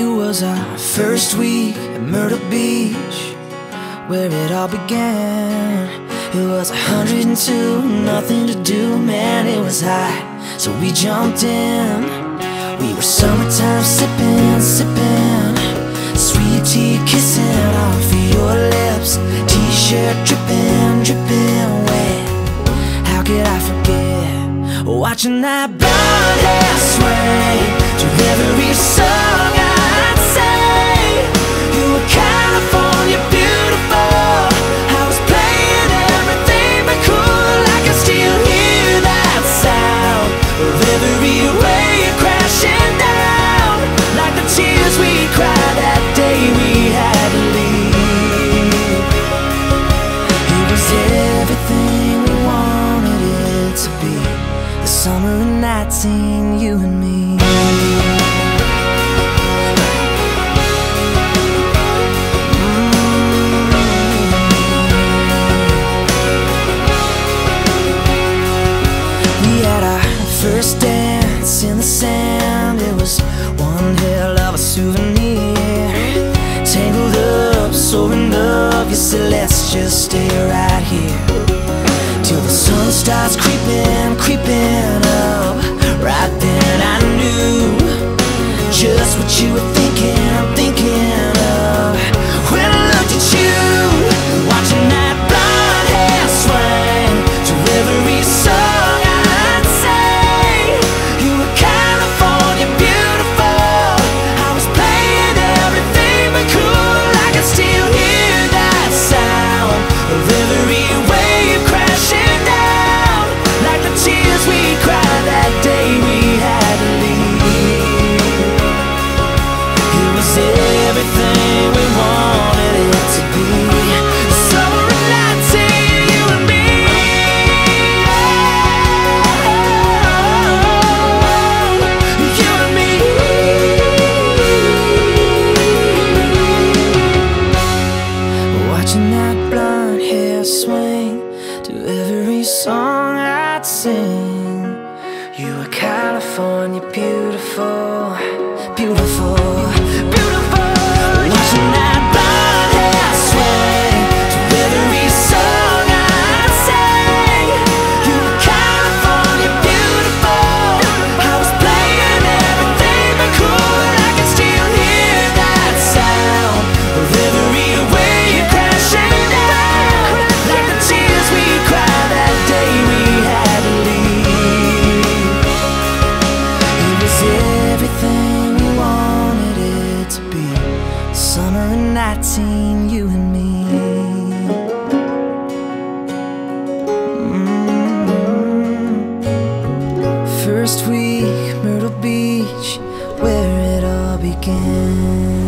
It was our first week at Myrtle Beach Where it all began. It was 102, nothing to do, man, it was hot So we jumped in. We were summertime sipping, sipping. Sweet tea kissing off of your lips. T-shirt dripping, dripping wet. How could I forget Watching that blonde hair sway To every song I'd One hell of a souvenir. Tangled up, so in love. You said, let's just stay right here. Till the sun starts creeping, creeping up. That day we had to leave. It was everything we wanted it to be. Summer of 19, you and me. You and me. Watching that blonde hair swing to every song I'd sing. California beautiful, beautiful, 19, you and me. Mm. First week, Myrtle Beach, where it all began.